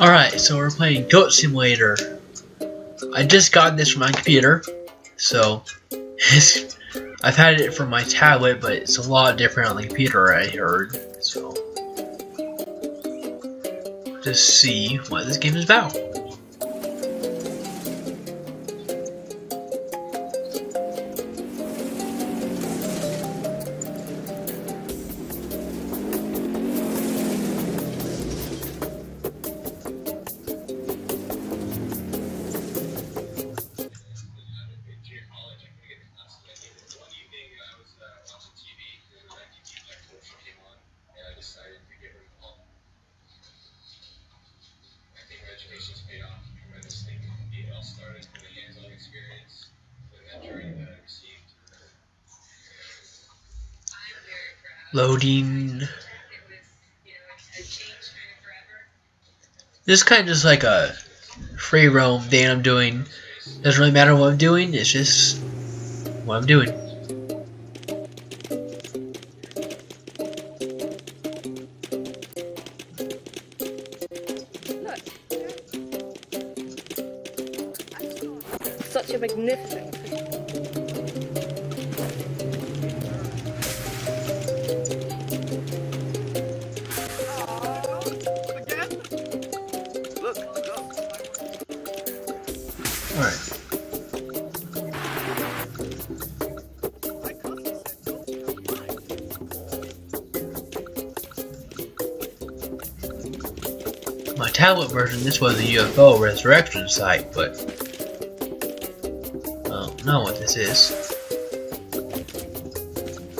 Alright, so we're playing Goat Simulator. I just got this from my computer, so I've had it from my tablet, but it's a lot different on the computer, I heard. So, just see what this game is about. Loading. This is kind of just like a free roam thing I'm doing. Doesn't really matter what I'm doing, it's just what I'm doing. My tablet version, this was a UFO resurrection site, but I don't know what this is.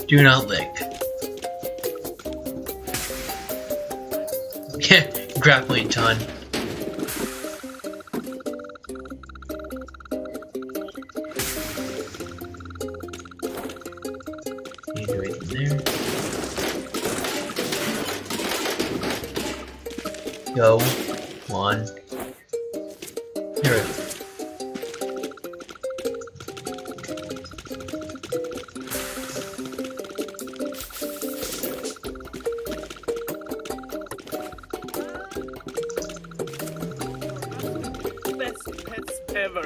Do not lick. Grappling ton. Best ever.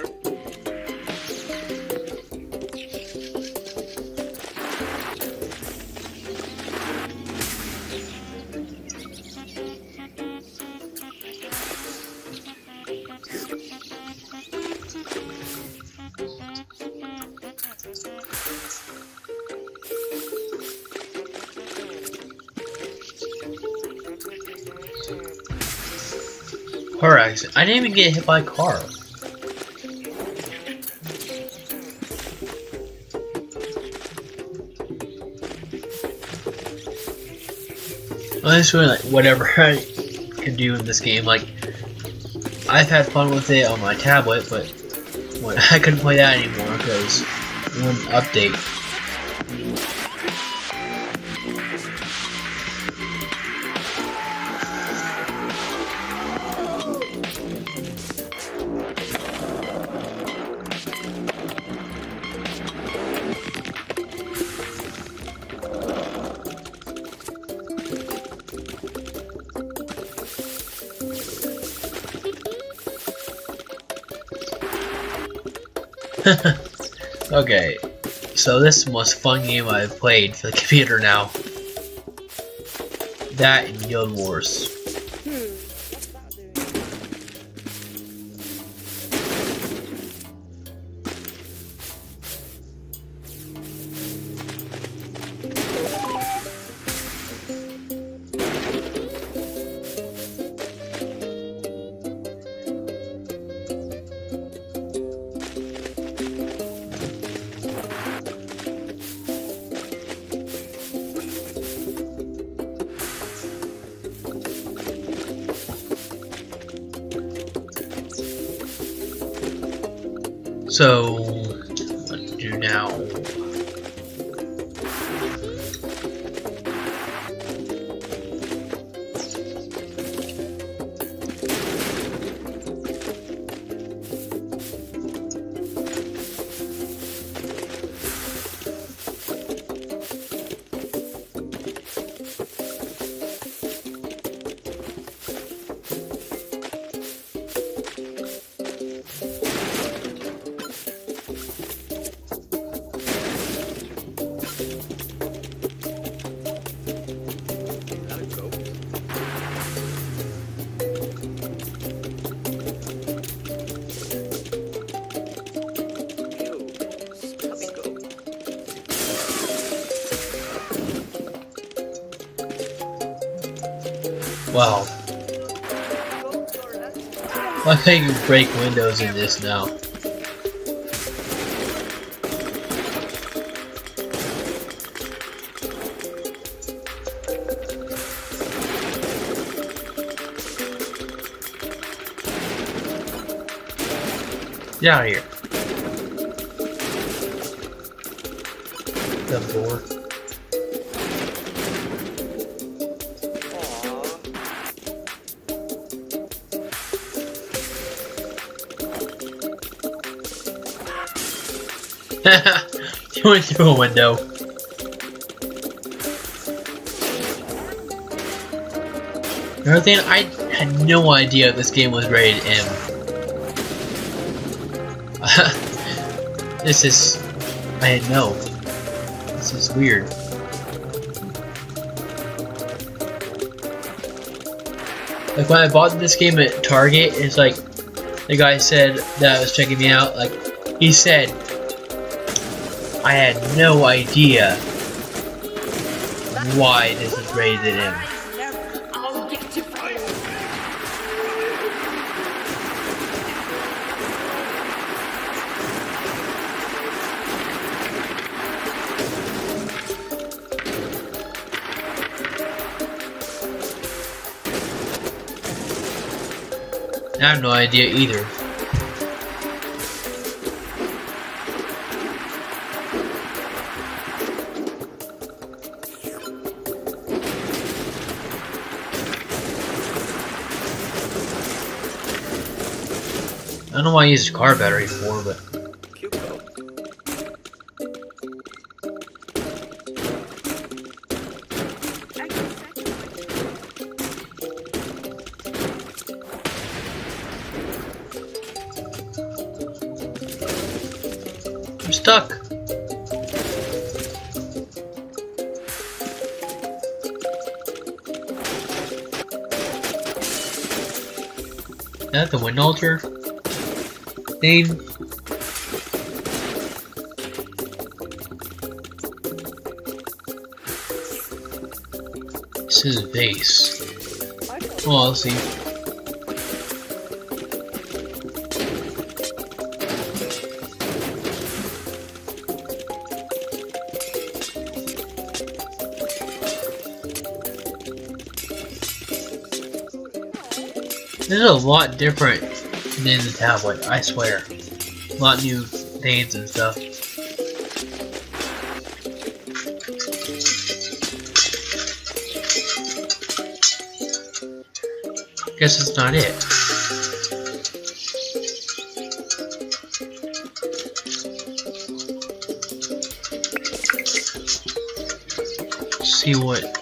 Accident. I didn't even get hit by a car. It's really like whatever I can do in this game. Like, I've had fun with it on my tablet, but when I couldn't play that anymore because one update. okay, so this is the most fun game I've played for the computer now. That and Guild Wars. So, Wow. Why can't you break windows in this now? Get out of here. Dumb door. you went through a window. Another thing, I had no idea this game was rated M. this is... I didn't know. This is weird. Like when I bought this game at Target, it's like the guy said that was checking me out, like he said I had no idea why this is rated M. I'll get you for I have no idea either. Know why I use a car battery for, but. I'm stuck. Is that the wind altar? Thing? This is base. Oh, I'll see. This is a lot different than the tablet, I swear. A lot of new things and stuff. Guess that's not it. See what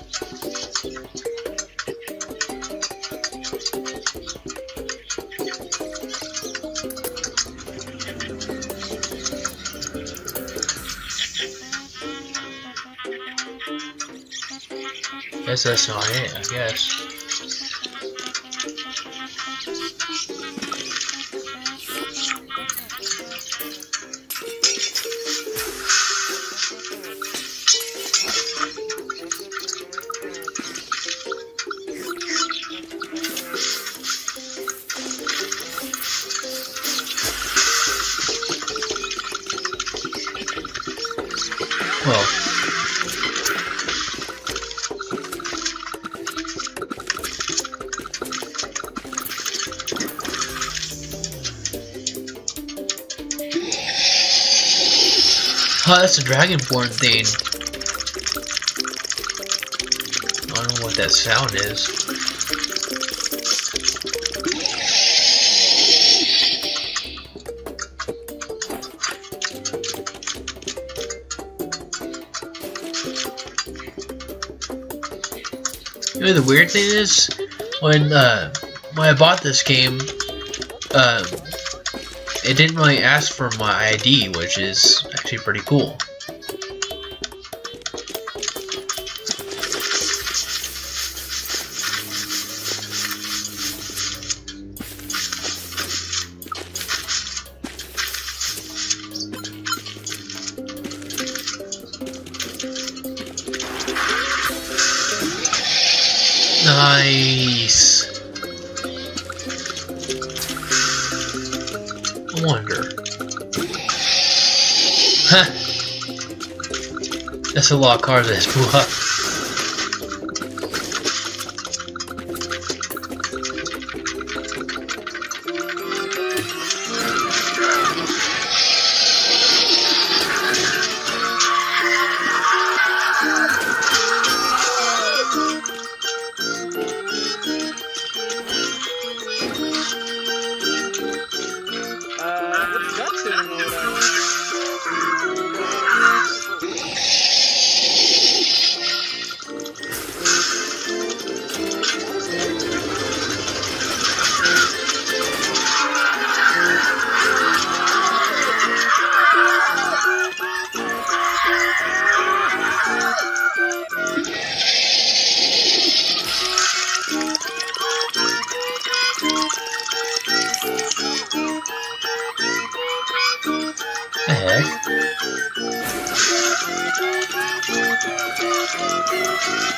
It, I guess. Oh, that's a Dragonborn thing. I don't know what that sound is. You know the weird thing is, when uh, when I bought this game, um, it didn't really ask for my ID, which is actually pretty cool. That's lock cars in this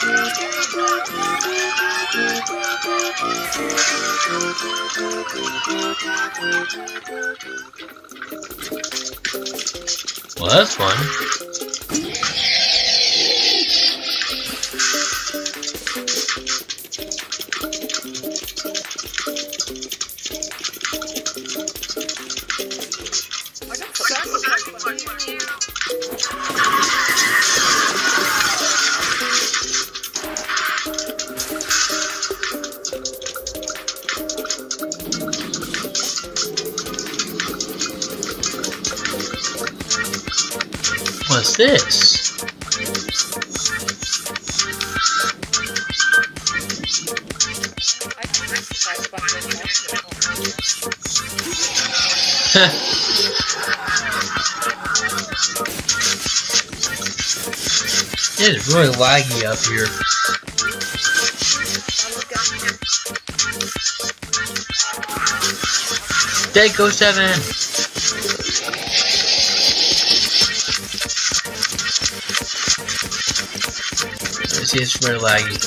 Well, that's fun. This? I can exercise by it is really laggy up here. Deco 7! See, it's very laggy.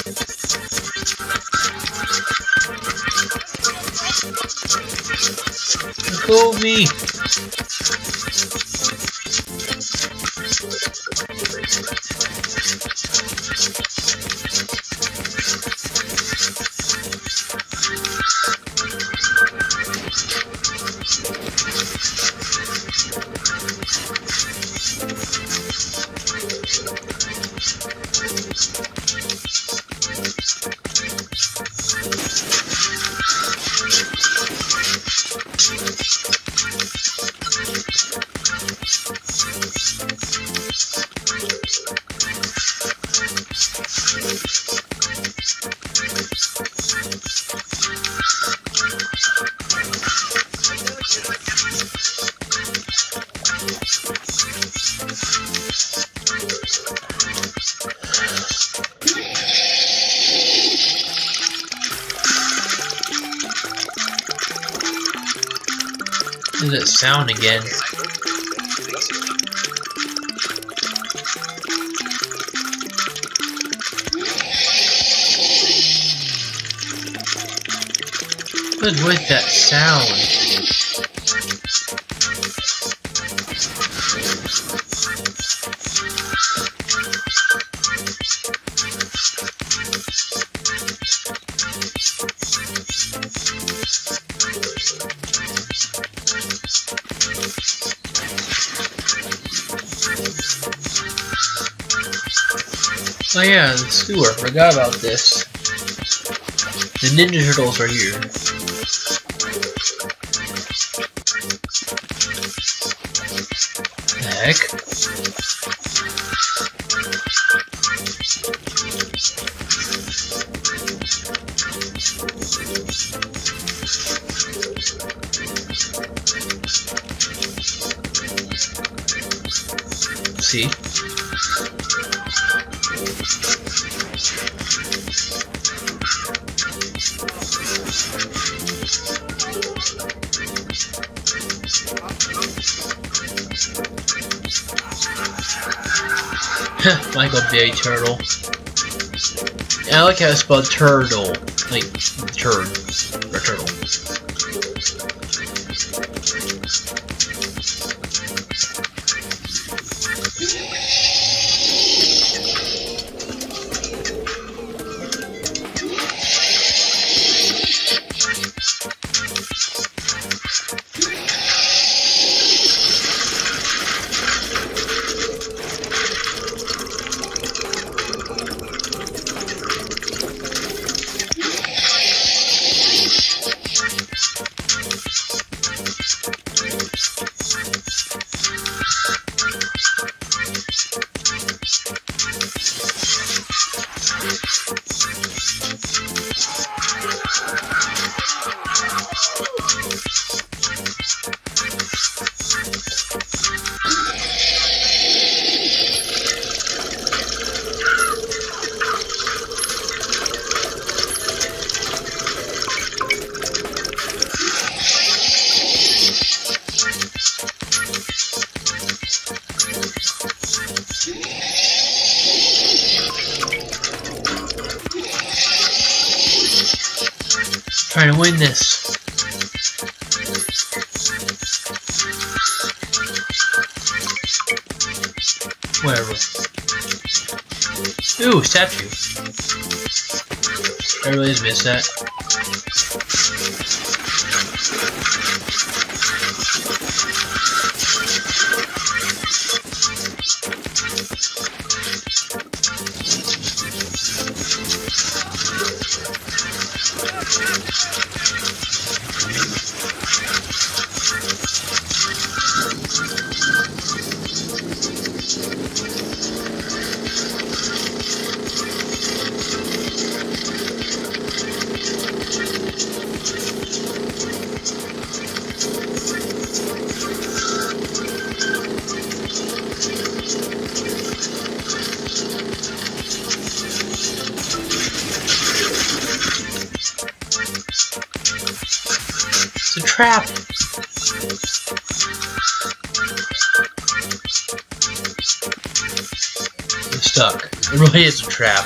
Go Does again? What's with that sound? Oh yeah, the sewer. Forgot about this. The Ninja Turtles are here. See? Michael J. Turtle. Yeah, I like how it's spelled turtle. Like, turd. Or turtle. Trying to win this. Whatever. Ooh, statue. I really just missed that. Trap. I'm stuck. It really is a trap.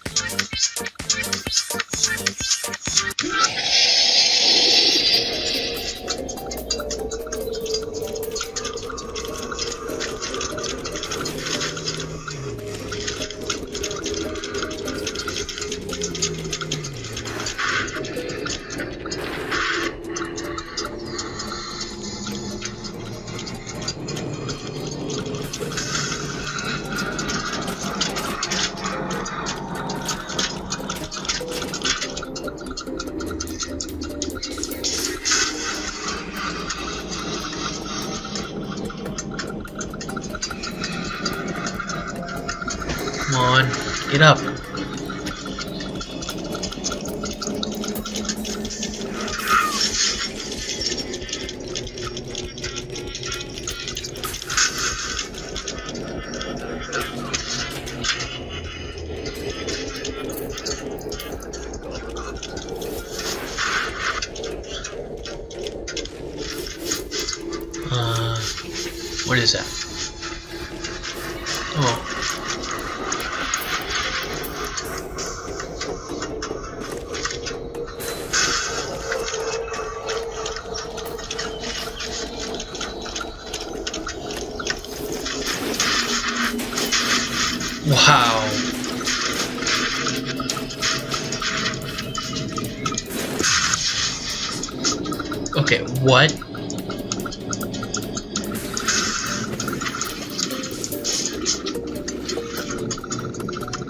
what?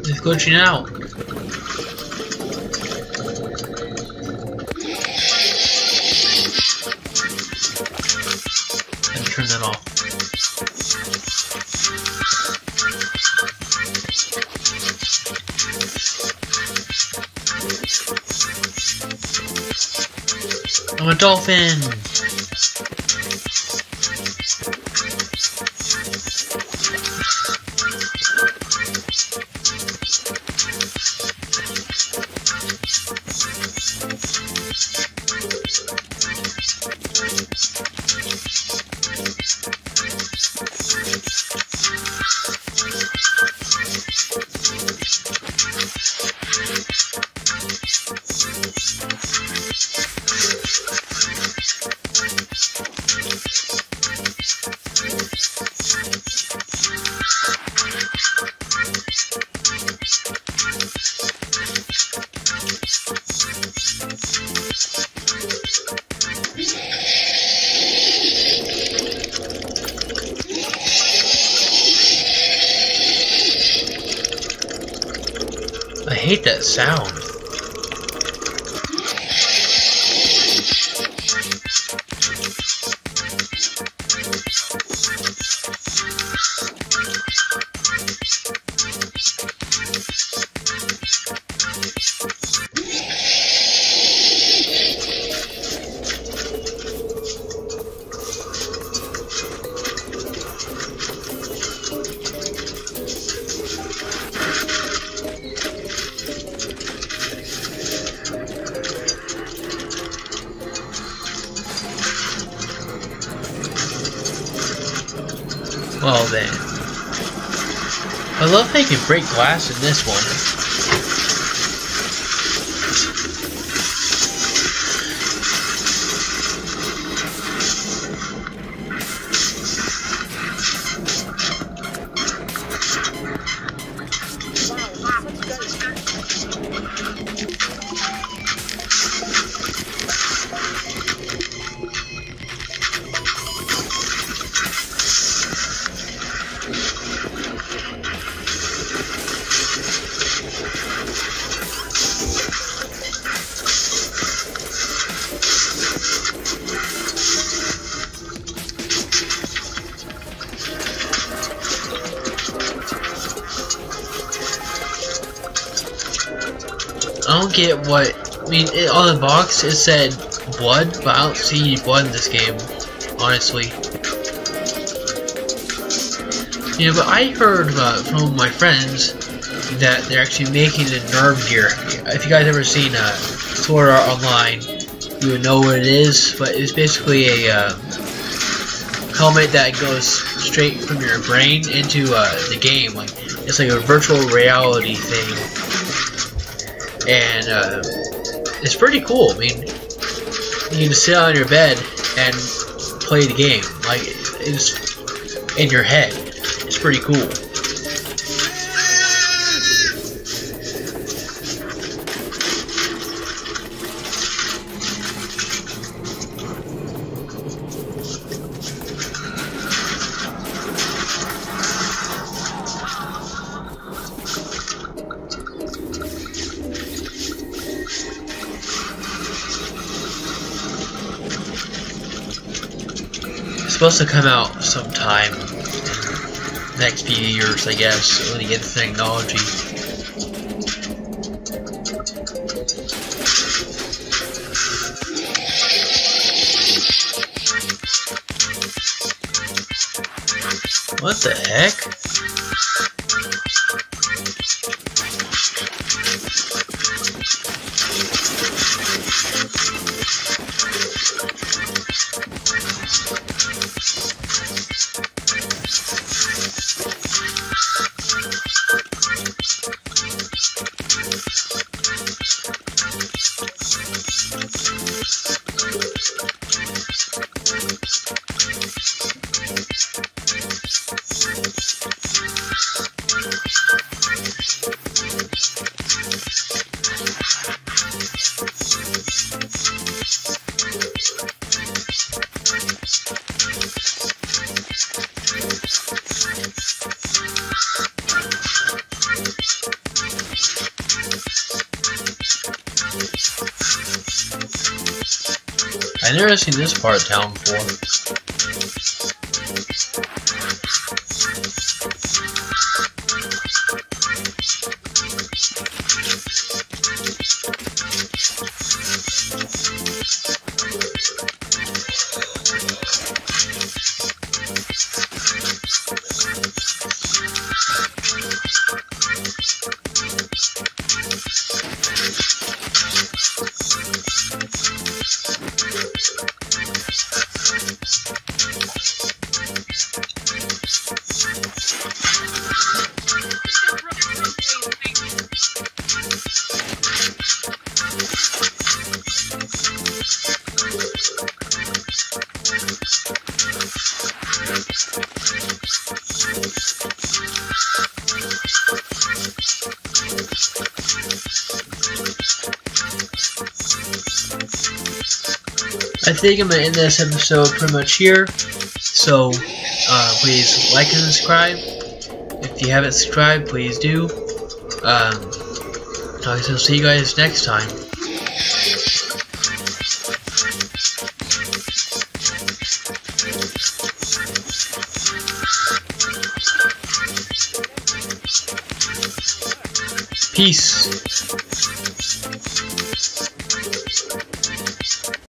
It's glitching out. Turn off. I'm a dolphin! Hate that sound. You can break glass in this one. Don't get what. I mean, it, on the box it said blood, but I don't see blood in this game, honestly. Yeah, but I heard uh, from my friends that they're actually making the nerve gear. If you guys ever seen uh, Sword Art Online, you would know what it is. But it's basically a uh, helmet that goes straight from your brain into uh, the game. Like it's like a virtual reality thing and uh, it's pretty cool. I mean, you can sit on your bed and play the game like it's in your head. It's pretty cool. Come out sometime in the next few years, I guess, when you get the technology. What the heck? I never seen this part of town before. Think I'm gonna end this episode pretty much here. So, uh, please like and subscribe. If you haven't subscribed, please do. Um, I guess I'll see you guys next time.